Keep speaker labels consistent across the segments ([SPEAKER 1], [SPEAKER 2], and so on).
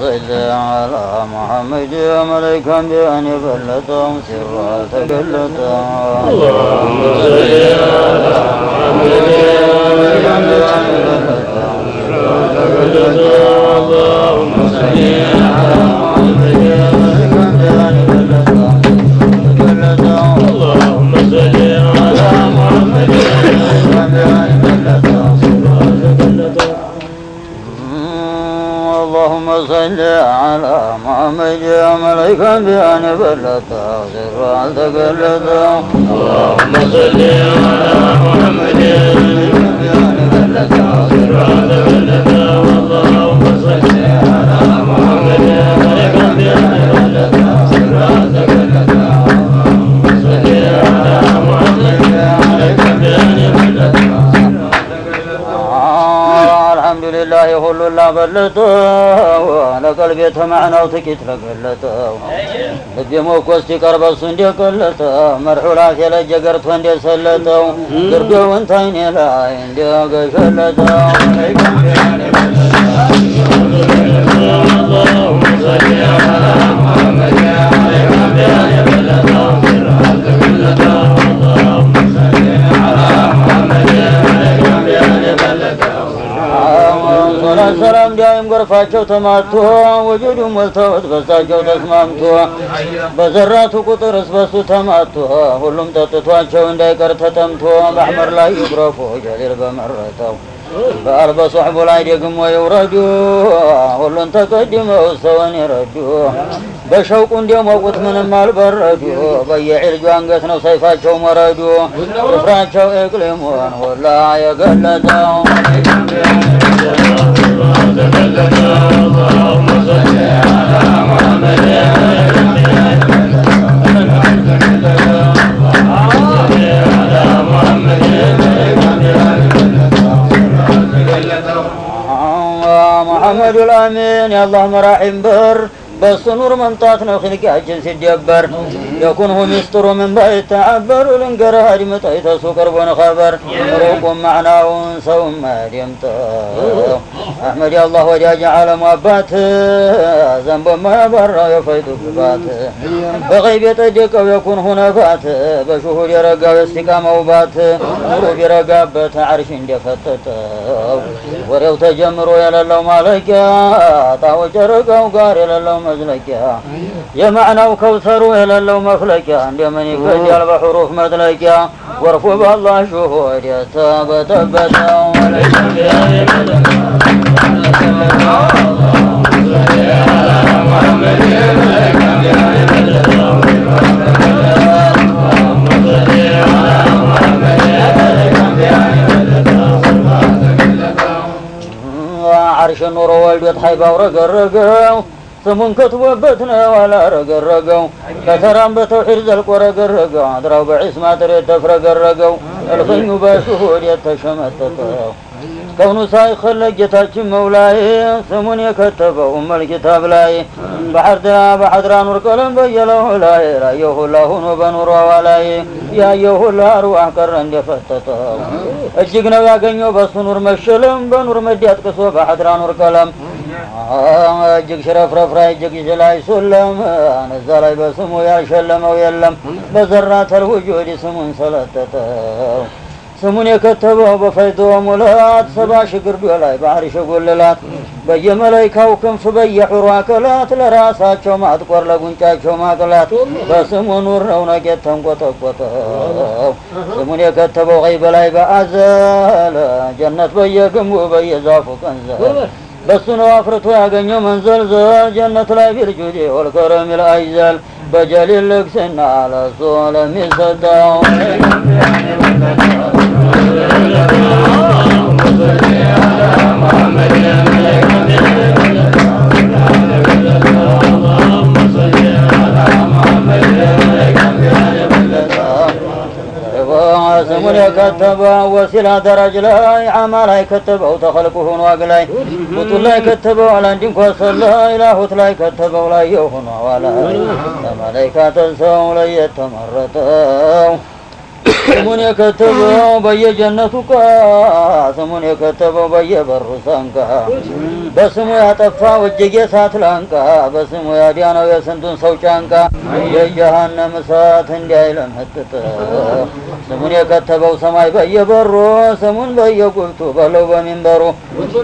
[SPEAKER 1] صل على محمد ملكا بأن بلتهم سرا تقلتا اللهم صل على محمد ملكا بأن بلتهم سرا تقلتا اللهم صل على اللهم صل على محمد يا ملك بأن بلغتها وسرعت بلغتها اللهم صل على محمد يا ملكا اللهم صل على محمد يا ملكا اللهم صل على محمد يا الحمد لله لا بلغته የተማዕናው ጥቂት ለገለጠው ልቤ ሞኮስ ሲቀርበ እሱ እንደገለጠ መርሑ ላፌ ለጀ ገርቶ እንደሰለጠው ግርጌውን ታይኔ ላይ እንደገሸለጠው Oh, ሰላም ሰላም ዲያይም ጎርፋቸው ተማርቶ ወጆዱ ሞልተውት በሳቸው ተስማምቶ በዘራቱ ቁጥር እስበሱ ተማቶ ሁሉም ጠጥቷቸው እንዳይቀር ተጠምቶ በአሕመር ላይ ይጉረፉ ጀሊል በመረተው በአልበ ሶሕቡ ላይ ደግሞ ይውረዱ ሁሉን ተቀድመው ሰውን ይረዱ በሸውቁ እንደሞቁት ምንም አልበረዱ በየዒልጁ አንገት ነው ሰይፋቸው መረዱ ስፍራቸው ኤቅሊሙን ሁላ የገለጠው محمد الأمين يا اللهم رحم بر بس نور ممطات نخلك عجل سيدبر يكون هو مستر من بعد تعبر لنقر هاري متى سكر بون خبر. روق معنا وانسى ما يمطر أحمد يا الله وجاج ما بات. ذنب ما برا يفيد بات بغيب يتدق ويكون هنا فات بشهور يرقى واستقامة وبات. نور برقابة عرش اندفتت ولو تجمرو يا لله مالك. طاوة رقى وقار يا لله يا أيوه. معنى وكوثر وهلا لو مخلك يا فجر بحروف مدلكها. وارفض الله شهود يا تاب تبتا وليس بهذه
[SPEAKER 2] محمد تاب بهذه
[SPEAKER 1] عرش النور والبيض حيبة ورقرقاو ስሙን ከትቦበት ነው አላረገረገው ከተራም በተውሒድ ዘልቆ ረገረገው አድራው በዒስማ ጥር የተፍረገረገው እልፍኙ በሽሁድ የተሸመጠጠው ከውኑ ሳይኸለቅ ጌታችን መውላይ ስሙን የከተበው እመል ኪታብ ላይ በሐርዳ በሐድራ ኑር ቀለም በየለው ላይ ራየው ሁላ ሆኖ በኑሯ ላይ ያየው ሁላ አርዋህ ቀረ እንደፈጠጠው እጅግ ነው ያገኘው በሱ ኑር መሸለም በኑር መዲያት ቅሶ በሐድራ ኑር ቀለም እጅግ ሽረፍረፍራ እጅግ ላይ ሱለም። እዛ ላይ በስሙ ያልሸለመው የለም። በዘራ ተልውጁድ ስሙን ሰለጠጠው ስሙን የከተበው በፈይዶ ሙላት ሰባ ሺህ ግርዶ ላይ ባህር ሸጎልላት በየመላይካው ክንፍ በየሑሩ አካላት ለራሳቸው ማጥቆር ለጉንጫቸው ማቅላት። በስሙ ኑር ረውነቅ የተንቆጠቆጠው ስሙን የከተበው ቀይ በላይ በአዘል ጀነት በየግንቡ በየዛፉ ቀንዘል በሱ ነው አፍርቶ ያገኘው መንዘልዘል ጀነት ላይ ቢልጁድ ወልከረም ልአይዘል በጀሊል ልግስና ለሱ ለሚሰጠው ስሙን የከተበው ወሲላ ደረጅ ላይ አማ ላይ ከተበው ተኸልቁ ሆኖ ዋግ ላይ ቡጡን ላይ ከተበው አላንድ እንኳ ሰላ ኢላሁት ላይ ከተበው ላይ የሆኖ ዋላ ለመላይካ ተሰው ላይ የተመረጠው ስሙን የከተበው በየጀነቱ ቃ ስሙን የከተበው በየበሩ ሳንቃ በስሙ ያጠፋው እጅግ የሳት ላንቃ በስሙ ያዲያነው የስንቱን ሰው ጫንቃ የጀሃነም እሳት እንዲያይለመጥጥ ስሙን የከተበው ሰማይ በየበሩ ስሙን በየጉብቱ በለው በሚንበሩ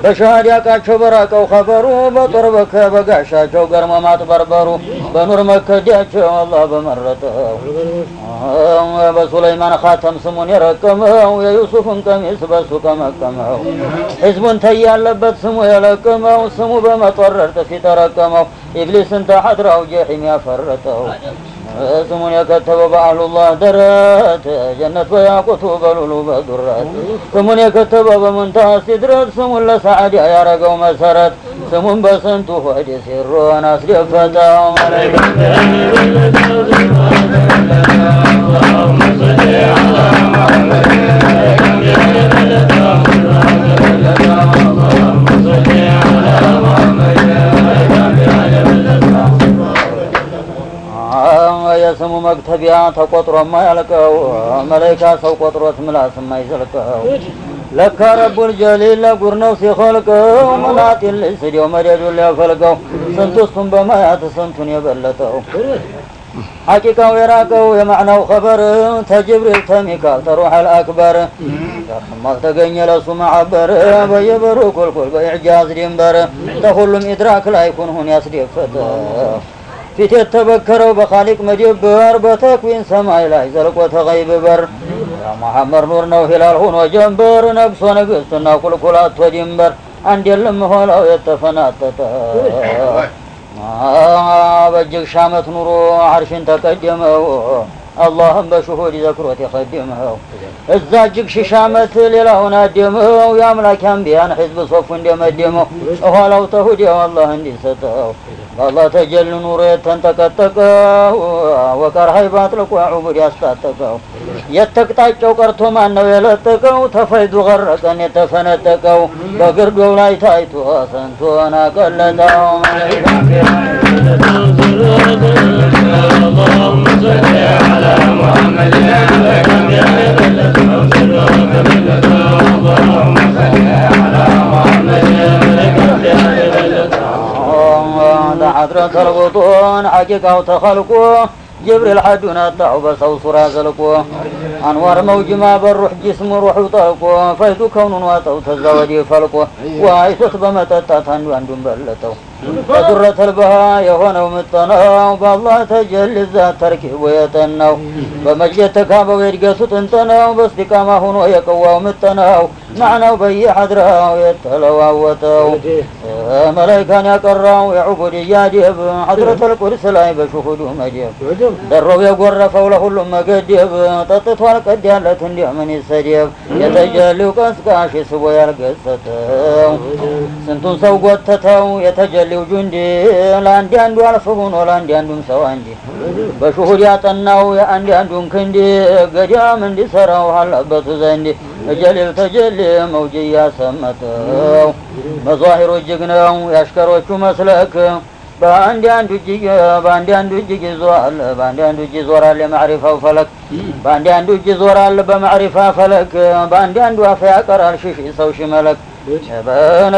[SPEAKER 1] በሻሃድ ያቃቸው በራቀው ኸበሩ በጦር በከ በጋሻቸው ገርሞ ማጥበርበሩ በኑር መከዲያቸው አላህ በመረጠው። በሱለይማን ኻተም ስሙን የረቀመው የዩሱፍን ቀሚስ በሱ ቀመቀመው። ሕዝቡን ተያለበት ስሙ የለቀመው ስሙ በመጦረር ጥፊ ተረቀመው። ኢብሊስን ተሐድራው ጀሒም ያፈረጠው ثم يكتب أهل الله درات جنة وياقوت بلولو بدرات ثم يكتب بمنتهى السدرات ثم لسعد يا رقو ومسرات ثم بسنت فهد سرون أسلف فتاهم اللهم صل على محمد የስሙ መክተቢያ ተቆጥሮ የማያልቀው መላይካ ሰው ቆጥሮት ምላስ የማይዘልቀው ለካ ረቡል ጀሊል ለጉር ነው ሲኸልቀው መናጢን ልጅ ስዲው መደዱን ሊያፈልቀው ስንቱ እሱን በማያት ስንቱን የበለጠው። ሐቂቃው የራቀው የማዕናው ኸበር ተጅብሪል ተሚካል ተሩሐል አክበር። አልተገኘ ለሱ ማዓበር በየበሩ ኩልኩል በኢዕጃዝ ድንበር። ተሁሉም ኢድራክ ላይ ኩንሁን ያስደፈተ ፊት የተበከረው በኻሊቅ መደበር በተክዊን ሰማይ ላይ ዘልቆ ተገይብ በር መሐመድ ኑር ነው ሂላል ሆኖ ጀንበር ነግሶ ንግስትና ቁልቁላቶ ድንበር አንድ የለም ኋላው የተፈናጠጠ በእጅግ ሻመት ኑሮ አርሽን ተቀደመው አላህም በሽሁድ ዘክሮት የቀደመው እዛ እጅግ ሺህ ዓመት ሌላውን አደመው የአምላክ አንቢያን ሕዝብ ሶፉ እንደመደመው እኋላው ተሁዲያው አላህ እንዲሰጠው በአላህ ተጀል ኑሮ የተንጠቀጠቀው ወቀር ሀይባ አጥልቆ ዑቡድ ያስታጠቀው የተቅጣጨው ቀርቶ ማን ነው የለጠቀው ተፈይዱ ገረቀን የተፈነጠቀው በግርዶው ላይ ታይቶ ሰንቶን አቀለጠው
[SPEAKER 2] اللهم صل على
[SPEAKER 1] حضرة البطون حقيقة تخلقه جبريل حدنا الطعو بسو صورة زلقو. أنوار موج ما بالروح جسم روح طلقو فيد كون واتو تزودي فلقو. وايثت بمتتا تندوان دنبلتو በዱረት ልበሃ የሆነው ምጠናው በአላህ ተጀል ዛት ተርኪቡ የጠናው። በመጅድ ተካበው የእድገቱ ጥንጠናው በስቲቃማ ሆኖ የቀዋው ምጠናው ማዕናው በየሐድራው የተለዋወጠው። መላይካን ያቀራው የዑቡድያ ዴብ ሐድረት ልቁድስ ላይ በሽሁዱ መደብ ደሮብ የጎረፈው ለሁሉም መገደብ። ጠጥቷል ቀድ ያለት እንዲምን ይሰደብ የተጀሊው ቀስቃሽ ስቦ ያልገሰተው ስንቱን ሰው ጎተተው የተጀሊው ጁንዲ ለአንድ አንዱ አልፍ ሆኖ ለአንድ አንዱም ሰው አንዲ በሽሁድ ያጠናው የአንድ አንዱን ክንዲ ገዳም እንዲሰራው አለበቱ ዘንድ ጀሊል ተጀሊ መውጅ እያሰመተው መዛሂሩ እጅግ ነው የአሽከሮቹ መስለክ በአንድ አንዱ እጅ በአንድ አንዱ እጅግ ይዞራል በአንድ አንዱ እጅ ይዞራል የማዕሪፋው ፈለክ በአንድ አንዱ እጅ ይዞራል በማዕሪፋ ፈለክ በአንድ አንዱ አፈ ያቀራል ሽሺ ሰው ሺመለክ በነ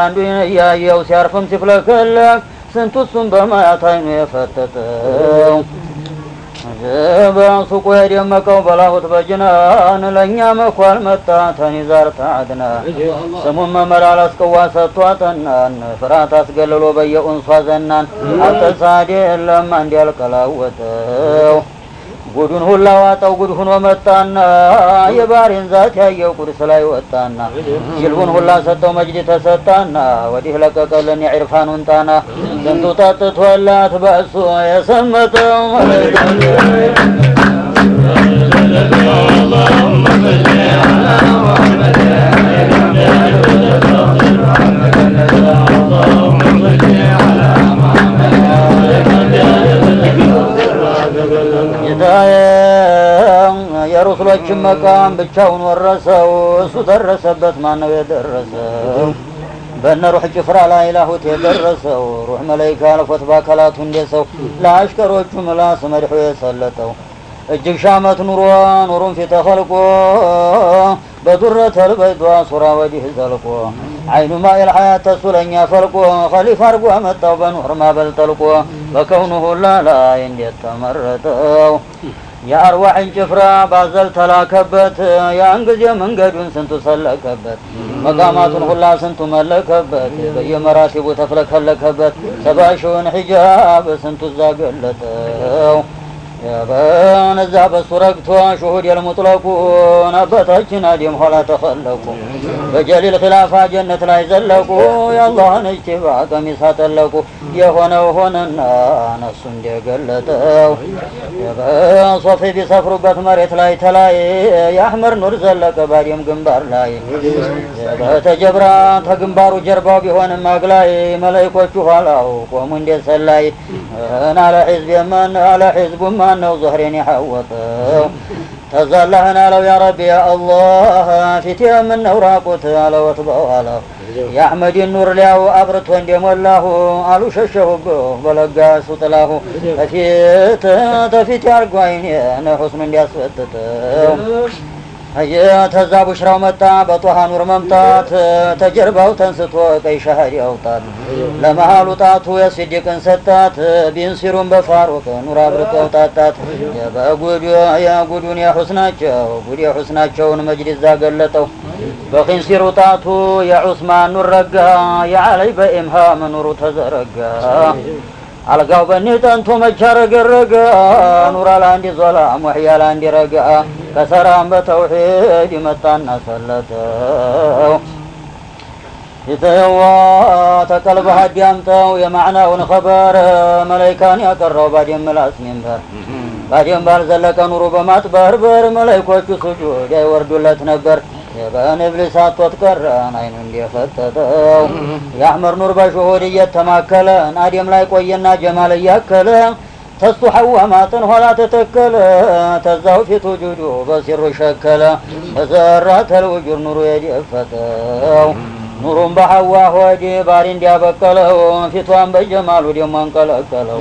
[SPEAKER 1] አንድ እያየው ሲያርፍም ሲፍለከለክ ስንቱ እሱም በማያት አይኑ የፈተተው በሱቁ የደመቀው በላሁት በጅናን ለእኛ መኳል መጣ ተኒዛር ተዓድና ስሙን መመላለስ ቅዋ ሰጥቶ አጠናን ፍርሃት አስገልሎ በየኡንሷ ዘናን። አልተሳዴ የለም አንድ ያልቀላወጠው ጉዱን ሁላ ዋጠው ጉድ ሁኖ መጣና የባሬን ዛት ያየው ቁርስ ላይ ወጣና ጅልቡን ሁላ ሰጠው መጅድ ተሰጣና ወዲህ ለቀቀልን የዒርፋኑን ጣና ስንቱ ጠጥቶላት በእሱ የሰመጠው
[SPEAKER 2] اللهم صل على محمد
[SPEAKER 1] ጌታዬ የሩስሎችን መቃም ብቻውን ወረሰው። እሱ ደረሰበት። ማን ነው የደረሰው? በነ ሩሕ ጭፍራ ላይ ላሁት የደረሰው። ሩሕ መላይካ አልፎት በአካላቱ እንደ ሰው ለአሽከሮቹ ምላስ መድሖ የሰለጠው። እጅግ ሻመት ኑሮ ኑሩን ፊት بدرة البيضاء صرا وجه تلقو عين ماء الحياة سلنيا فلقوه. خليف أرقوه نهر ما بل تلقوه. وكونه لا لا يتمرتو يا أرواح جفرا بازل تلاكبت. يا أنجز يا منجد سنت سلكبت. مقامات كلها سنت ملكبت. بي مراتب تفلك هلا سبع شون حجاب سنت زاقلتو በሱ ረግቶ ሹሁድ የልሙጥለቁን አባታችን አዲም ኋላ ተኸለቁ በጀሊል ኺላፋ ጀነት ላይ ዘለቁ። የአላህን እጅቲባ ቀሚስ አጠለቁ። የሆነው ሆነና ነሱ እንደገለጠው። በሶፊ ቢሰፍሩበት መሬት ላይ ተላይ። የአሕመር ኑር ዘለቀ ባዲም ግንባር ላይ። በተጀብራ ተግንባሩ ጀርባው ቢሆንም አግላይ። መላይኮቹ ኋላው ቆሙ እንዴት ሰላይ። አለ ሒዝብ? የማን አለ عنه ظهرين حوطا تزلهنا لو يا ربي يا الله. فتيا من نوراقوت لو وطبعه على. يا أحمد النور له أبرت وندي مولاه. ألو ششه بلقى سطلاه. ففيت تفيت يا رقوين حسن يا أسفتته ተዛ ቡሽራው መጣ በጦሃ ኑር መምጣት ተጀርባው ተንስቶ ቀይ ሻሃድ ያውጣት ለመሃሉ ጣቱ የስዲቅን ሰጣት ቢንሲሩን በፋሩቅ ኑር አብርቀው ጣጣት በጉዱ የጉዱን የሑስናቸው ጉድ የሑስናቸውን መጅሊስ ዛገለጠው በኺንሲሩ ጣቱ የዑስማን ኑር ረጋ የዓለይ በኢምሃም ኑሩ ተዘረጋ አልጋው በኒ ጠንቶ መቻረገረገ ኑራ ለአንዲ ዞላም ወሕያ ለአንዲ ረጋ። ከሰራም በተውሒድ መጣና ሰለተው። ይተዋ ተቀልበህ አዳምጠው የማዕናውን ኸበር መላይካን ያቀረው ባዴም ምላስ ሚንበር። ባዴም ባልዘለቀ ኑሩ በማጥበርበር መላይኮቹ ሱጁድ አይወርዱለት ነበር የበን ኢብሊስ አቶት ቀረን አይኑ እንደፈጠጠው የአሕመር ኑር በሽሁድ እየተማከለ አዴም ላይ ቆየና ጀማል እያከለ ተሱ ሐዋ ማጥን ኋላ ተተከለ ተዛው ፊት ውጁዱ በሲሩ ሸከለ ተዘራ ተልውጁር ኑሩ የደፈጠው ኑሩን በሐዋ ሆድ ባሪ እንዲያበቀለው ፊቷን በጀማሉ ደሞ አንቀለቀለው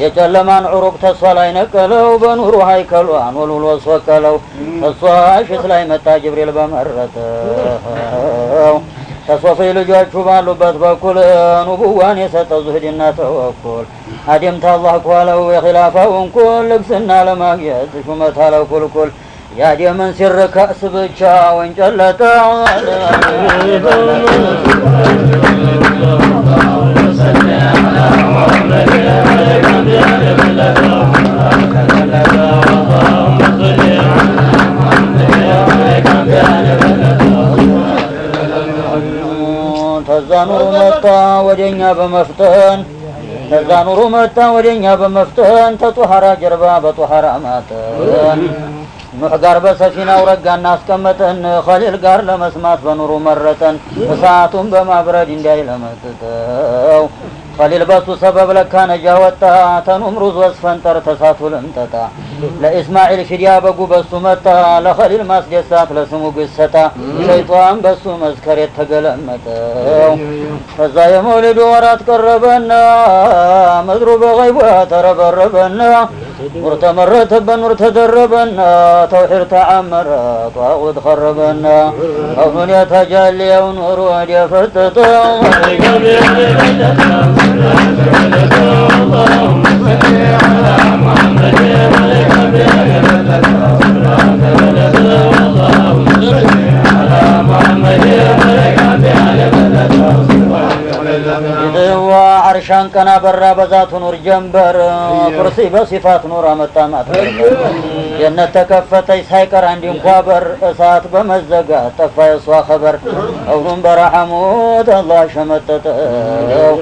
[SPEAKER 1] የጨለማን ዑሩቅ ተሷ ላይ ነቀለው በኑሩ ሀይከሏን ወልውሎ አስወቀለው ተሷ ሽት ላይ መጣ ጅብሪል በመረተው ተሶፊ ልጆቹ ባሉበት በኩል ኑቡዋን የሰጠው ዝህድና ተወኩል አዴም ታላህ ኳለው የኺላፋውን ኩል ልግስና ለማግኘት ሹመት አለው ሲር ከእስ ብቻ ወንጨለጠ ተዛ ኑሩ መጣ ወደኛ በመፍጠን ተዛ ኑሩ መጣ ወደኛ በመፍጠን ተጦሃራ ጀርባ በጦሃራ ማጠን ኑሕ ጋር በሰፊናው ረጋ እናስቀመጠን ኸሊል ጋር ለመስማት በኑሩ መረጠን እሳቱን በማብረድ እንዳይለመጥጠው ኸሊል በሱ ሰበብ ለካ ነጃ ወጣ ተኑምሩዝ ወስፈንጠር ተሳቱ ልምጠጣ ለኢስማዒል ፊድያ በጉ በሱ መጣ ለኸሊል ማስደሳት ለስሙ ግሰታ ሸይጧን በሱ መዝከር የተገለመጠው ከዛ የመውሊዱ ወራት ቀረበና ምድሩ በገይቡ مرت بن مرتدربنا توحير تعمر وعود خربنا. أمن يتجلي ونور ودي فرتت اللهم صل على محمد اللهم صل على محمد አርሻን ቀና በራ በዛቱ ኑር ጀንበር ኩርሲ በሲፋት ኑር አመጣማት ጀነት ተከፈተች ሳይቀር አንድ እንኳ በር እሳት በመዘጋት ጠፋ የሷ ኸበር። አሁኑም በረሐሙት አላህ ሸመጠጠው።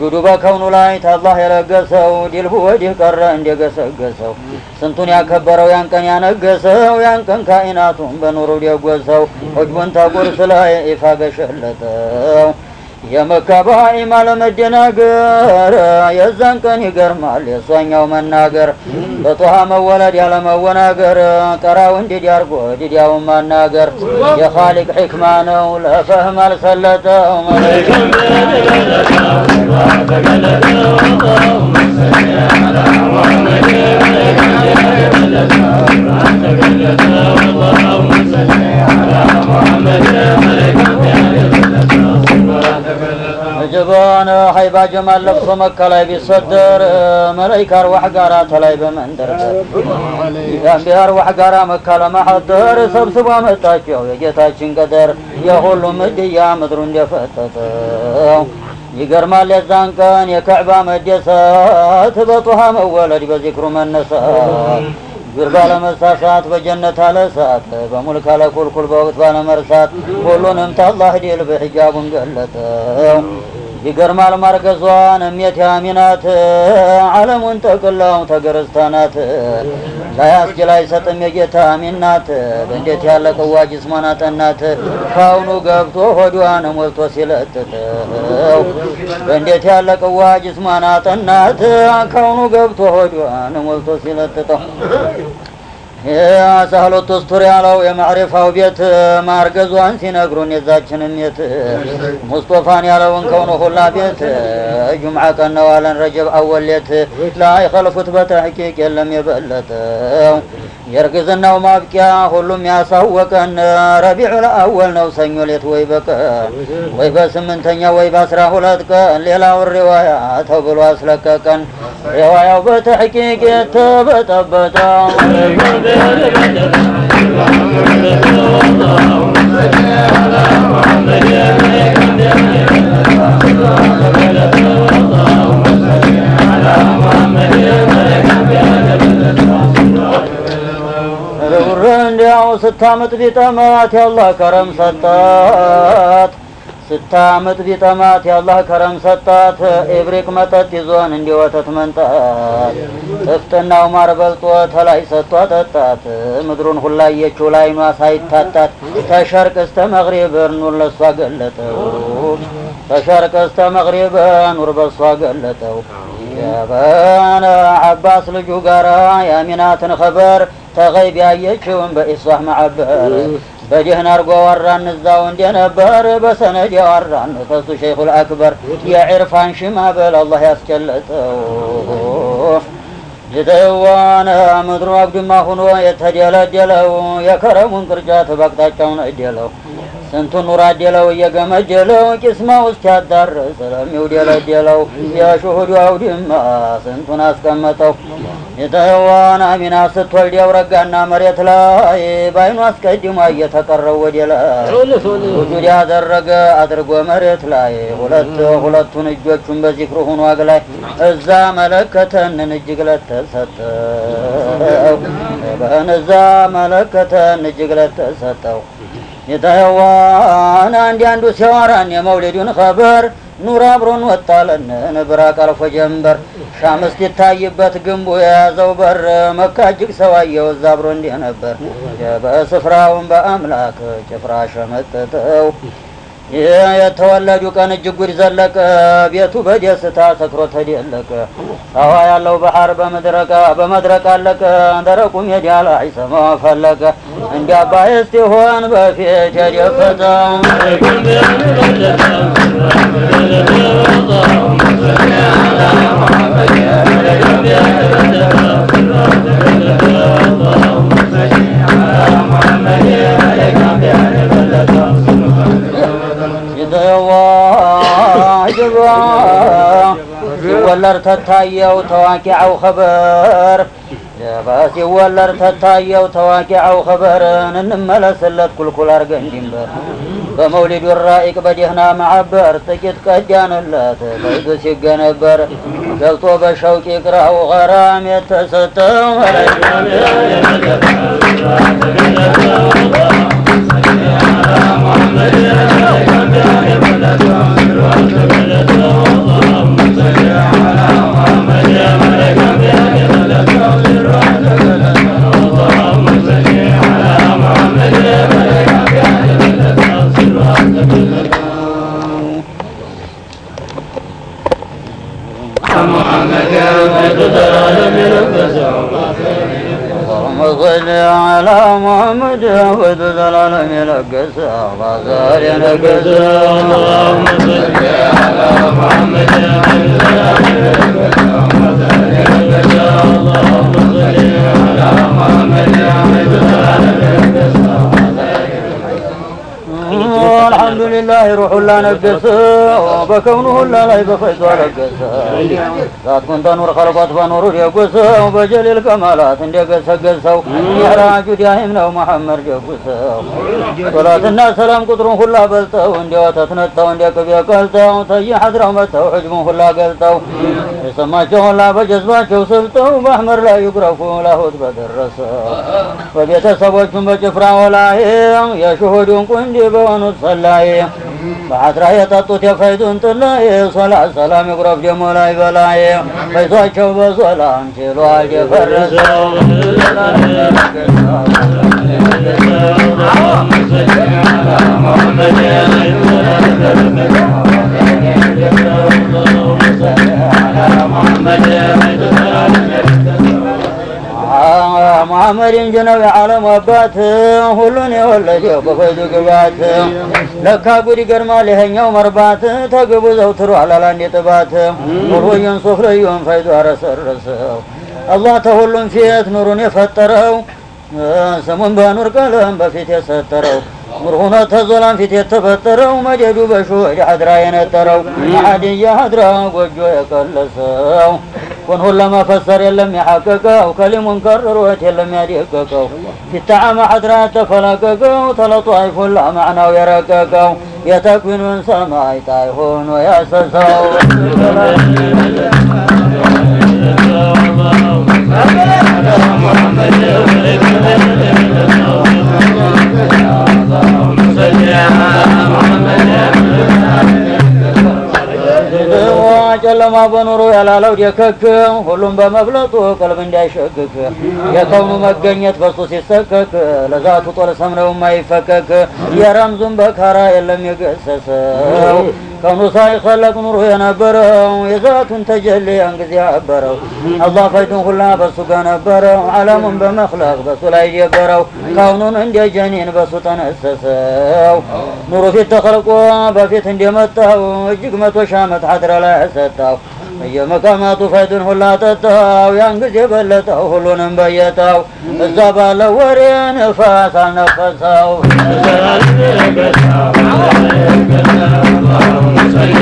[SPEAKER 1] ጁዱ በከውኑ ላይ ታላህ የለገሰው። ዲልቡ ወዲህ ቀረ እንደገሰገሰው። ስንቱን ያከበረው ያን ቀን ያነገሰው። ያን ቀን ካኢናቱን በኑሩ ደጎሰው ሑጅቡን ተቁርስ ላይ ይፋ ገሸለጠው የመካ በኢማ ለመደናገር የዛን ቀን ይገርማል። የሷኛው መናገር በጦሃ መወለድ ያለመወናገር ቀራው እንዲድ ያርጎ ዲዲያውን ማናገር የኻሊቅ ሕክማ ነው። ለፈህም አልሰለጠው
[SPEAKER 2] ተገለጠው
[SPEAKER 1] ከጀባነ ሀይባ ጀማል ለቅሶ መካ ላይ ቢሰደር መላይካ አርዋሕ ጋራ ተላይ በመንደርደር የአንቢያ አርዋሕ ጋራ መካ ለማሐደር ሰብስባ መጣቸው የጌታችን ቀደር የሁሉም እድያ ምድሩ እንደፈተተው ይገርማል የዛን ቀን የከዕባ መደሰት በጡሃ መወለድ በዚክሩ መነሳት። ግር ባለመሳሳት በጀነት አለሳት በሙልክ አለኩልኩል በወቅት ባለመርሳት ሁሉንም ታላህ ዲል በሒጃቡን ገለጠው። ይገርማል ማርገዟን እሜት ያሚናት ዓለሙን ጠቅላው ተገረዝታናት። ላያስችል አይሰጥም የጌታ ሚናት በእንዴት ያለ ቅዋ ጅስሟን አጠናት ገብቶ ሆዷን ሞልቶ ሲለጥጠው በእንዴት ያለ ቅዋ ጅስሟን አጠናት ገብቶ ሆዷን ሞልቶ ሲለጥጠው የሳህሎት ውስቱር ያለው የማዕሪፋው ቤት ማርገዟን ሲነግሩን የዛችንም የት ሙስጦፋን ያለውን ከውኑ ሁላ ቤት ጁምዓ አለን ረጀብ አወሌት ላይ ከልፉት በተሕቂቅ የለም የበለጠው የእርግዝናው ማብቂያ ሁሉም ያሳወቀን ረቢዑል አወል ነው ሰኞ ሌት ወይ በቀን ወይ በስምንተኛ ወይ በአስራ ሁለት ቀን ሌላውን ሪዋያ ተብሎ አስለቀቀን ሪዋያው በተሕቂቅ የተበጠበጠው ርብር ስታምጥ ቢጠማት ያላህ ከረም ሰጣት። ስታምጥ ቢጠማት ያላህ ከረም ሰጣት። ኢብሪቅ መጠጥ ይዞን እንዲ ወተት መንጣት። ጥፍጥናው ማር በልጦ ተላይ ሰጥቶ ጠጣት። ምድሩን ሁላየችው ላይኗ ሳይታጣት ተሸርቅ እስተ መግሪብ ኑር ለሷ ገለጠው። ተሸርቅ እስተ መግሪብ ኑር በሷ ገለጠው የበነ አባስ ልጁ ጋራ የአሚናትን ኸበር ተገይብ ያየችውን በኢሷህ ማዕበር በደህን አርጎ ወራን እዛው እንደነበር በሰነድ ያወራን ተሱ ሸይኹል አክበር የዒርፋን ሽማበል አላህ ያስጨለጠው የተዋነ ምድሩ አግድማ ሁኖ የተደለደለው የከረሙን ቅርጫት በአቅጣጫው ነደለው ስንቱን ኑር አደለው እየገመደለው ቂስማ ውስጥ ያዳረስ ስለሚውደለደለው የሽሁዱ አውድማ ስንቱን አስቀመጠው። የተዋን አሚና ስትወልድ ያውረጋና መሬት ላይ በአይኑ አስቀድሞ እየተቀረው ወደ ላይ ውጁድ ያደረገ አድርጎ መሬት ላይ ሁለት ሁለቱን እጆቹን በዚክሩ ሁኑ ዋግ ላይ እዛ መለከተንን እጅግ ለተሰጠው። በነዛ መለከተን እጅግ ለተሰጠው የተዋን አንድ አንዱ ሲያወራን የመውሊዱን ኸበር ኑር አብሮን ወጣለን ንብራቅ አልፎ ጀንበር ሻምስት ይታይበት ግንቡ የያዘው በር መካ እጅግ ሰዋየው እዛ አብሮ እንዲህ ነበር። በስፍራውን በአምላክ ጭፍራ ሸመጠጠው የተወለዱ ቀን እጅግ ጉድ ዘለቀ። ቤቱ በደስታ ሰክሮ ተደለቀ። ሳዋ ያለው ባህር በመድረቅ አለቀ። ደረቁ ሜዳ ላይ ሰማው ፈለቀ። እንዲ አባይ እስቲሆን በፊት የደፈጠው ተታየው ተዋቂዐው ኸበር ጀባ ሲወለድ ተታየው ተዋቂዐው ኸበርን እንመለስለት ኩልኩል አርገን ድንበር በመውሊዱ ራኢቅ በደህና ማዕበር ጥቂት ቀዳንለት በይዱ ሲገነበር ገብቶ በሸውቅ ቅራው ገራም የተሰጠው اللهم
[SPEAKER 2] 跟着。
[SPEAKER 1] ሁላ ነገሰው በከውኑ ሁላ ላይ በፈይዱ አለገሰው ዛት ኩንተ ኑር ኸልቆት በኑሩ ደጉሰው በጀሊል ከማላት እንደገሰገሰው ሚዕራጁ ዳሂም ነው መሐመድ ደጉሰው ሶላትና ሰላም ቁጥሩን ሁላ በልጠው እንደ ወተት ነጥተው እንደ ቅቤ ቀልጠው ተይ ሐድራው መጥተው ሕጅቡን ሁላ ገልጠው የሰማቸው ሁላ በጀዝባቸው ስልጠው በአሕመድ ላይ ይጉረፉ ላሁት በደረሰው በቤተሰቦቹም በጭፍራው ላይ የሽሁዱን ቁንዲ በሆኑት ሰላይ በአድራ የጠጡት የፈይዱን ጥላይ ሶላት ሰላም ይጉረፍ ደሞ ላይ በላይ ፈይዟቸው በሶላም ችሏል የፈረሰው መሐመድን ጀነው የዓለም አባት ሁሉን የወለደው በፈይዱ ግባት ለካ ጉድ ይገርማል ይኸኛው መርባት ተግቡ ዘውትሮ አላላንድ ጥባት ኑሮየን ሶፍለዩን ፈይዱ አረሰረሰው አላህ ተሁሉም ፊት ኑሩን የፈጠረው ስሙን በኑር ቀለም በፊት የሰጠረው ኑር ሆኖ ተዞላን ፊት የተፈጠረው መደዱ በሹህ ሐድራ የነጠረው አድያ ሐድራ ጎጆ የቀለሰው وانه لما فسر لم يحققه كلم كرر وجه لم يريقه في التعامى حضرات فلقه تلا طائف لا معنى يرقه يتكوين من سماء طائفون ويسسوا اللهم محمد ጨለማ በኑሮ ያላለው ደከክ ሁሉም በመብለጡ ቀልብ እንዳይሸክክ የከውኑ መገኘት በሱ ሲሰከክ ለዛቱ ጦር ሰምነው የማይፈከክ የረምዙን በካራ የለም የገሰሰው ከውኑ ሳይኸለቅ ኑሮ የነበረው የዛቱን ተጀሊ ያን ጊዜ አበረው አላህ ፈይዱን ሁላ በሱ ጋር ነበረው ዓለሙን በመክለቅ በሱ ላይ ጀበረው ከውኑን እንደ ጀኒን በሱ ጠነሰሰው ኑሮ ፊት ተኸልቆ በፊት እንደመጣው እጅግ መቶ ሺህ ዓመት ሐድረ ላይ ሰጠው በየመቃማቱ ፈይዱን ሁላ ጠጣው ያን ጊዜ በለጠው ሁሉንም በየጠው እዛ ባለ ወሬ ንፋስ አልነፈሰው اللهم صل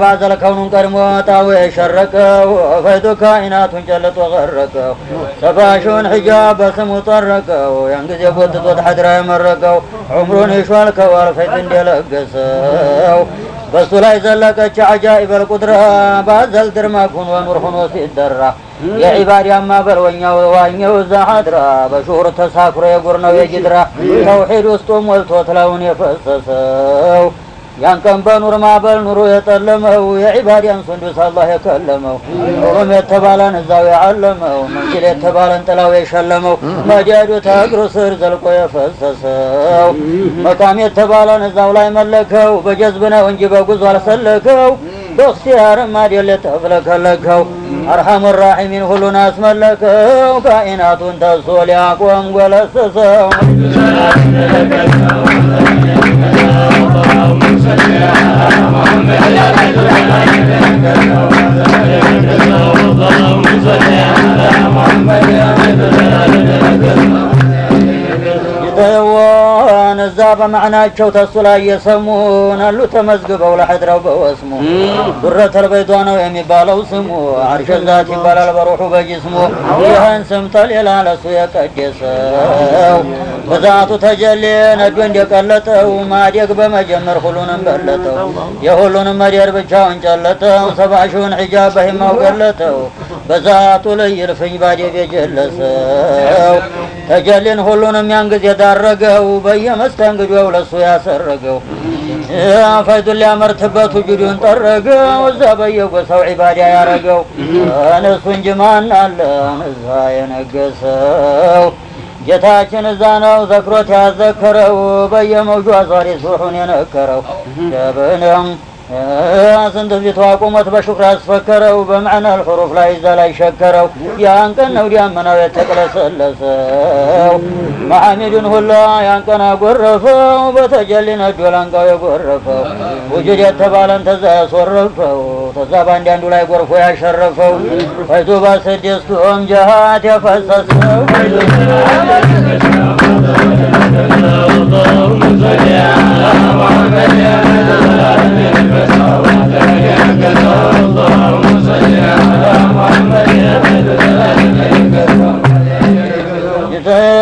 [SPEAKER 1] بعد الكون قد موت وشرك وفيت كائنات جلت وغرك سفاشون حجاب مطرك ينقذ بوتت وتحدر مرك عمر يشوالك والفيت ديلقس በሱ ላይ ዘለቀች አጃኢበል ቁድራ ባዘል ድርማ ኩን ወኑር ሆኖ ሲደራ። የዒባድያማ በልወኛው ዋኘው እዛ ሐድራ በሹር ተሳክሮ የጉር ነው የጅድራ። ተውሒድ ውስጡ ሞልቶ ትላውን የፈሰሰው ያን ቀን በኑር ማዕበል ኑሮ የጠለመው የዒባድያን ሱንዱስ አላህ የከለመው። ኑሩም የተባለን እዛው የዓለመው መንዚል የተባለን ጥላው የሸለመው መጃዱ ተእግሩ ስር ዘልቆ የፈሰሰው። መቃም የተባለን እዛው ላይ መለከው በጀዝብ ነው እንጂ በጉዞ አልሰለከው። በእክትያርም አይደል የተፍለከለከው። አርሐሙ ራሒሚን ሁሉን አስመለከው። ካኢናቱን ተሶ ሊያቆም ጎለሰሰው Muhammed ይተዋን እዛ በማዕናቸው ተሱ ላይ የሰሙን አሉ። ተመዝግበው ለሐድራው በወስሙ ዱረተል በይዷ ነው የሚባለው ስሙ። አርሸ ዛት ይባላል በሩሑ በጅስሙ። ይህን ስም ተሌላ ለሱ የቀደሰው። ብዛቱ ተጀሌ ነዶ እንደቀለጠው ማደግ በመጀመር ሁሉንም በለጠው። የሁሉንም መደር ብቻውን ጨለጠው። ሰባ ሺውን ሒጃብ በሂማው ገለጠው በዛቱ ላይ ይልፍኝ ባዴብ የጀለሰው ተጀሊን ሁሉንም ያን ጊዜ ዳረገው በየመስተንግዶው ለሱ ያሰረገው ፈይዱን ሊያመርትበት ውጁዱን ጠረገው እዛ በየጎሳው ዒባዳ ያረገው እነሱ እንጂ ማን አለ? እዛ የነገሰው ጌታችን እዛ ነው ዘክሮት ያዘከረው በየመውጁ አዟሪ ሱሑን የነከረው ጀብንም ስንት ፊቷ ቁመት በሹክር አስፈከረው በመዕና ልሑሩፍ ላይ እዛ ላይ ሸከረው። ያን ቀን ነው ዲያመናው የተቅለሰለሰው። መሐሚድን ሁላ ያን ቀን አጎረፈው በተጀሊ ነዶ ላንቃው የጎረፈው። ውጁድ የተባለን ተዛ ያስወረፈው ተዛ በአንድ አንዱ ላይ ጎርፎ ያሸረፈው። ፈይቱ በስድስቱም ጀሃት የፈሰሰው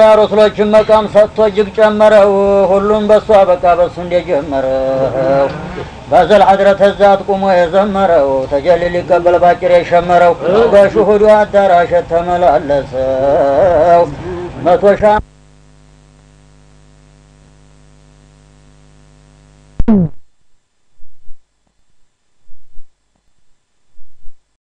[SPEAKER 1] የረሱሎችን መቃም ሰጥቶ እጅግ ጨመረው። ሁሉም በሱ አበቃ በሱ እንደጀመረው ባዘል ሐድረት ዛት ቁሞ የዘመረው ተጀሊ ሊቀበል ባጭር የሸመረው በሹሁዱ አዳራሽ የተመላለሰው መቶ ሻ Mm-hmm.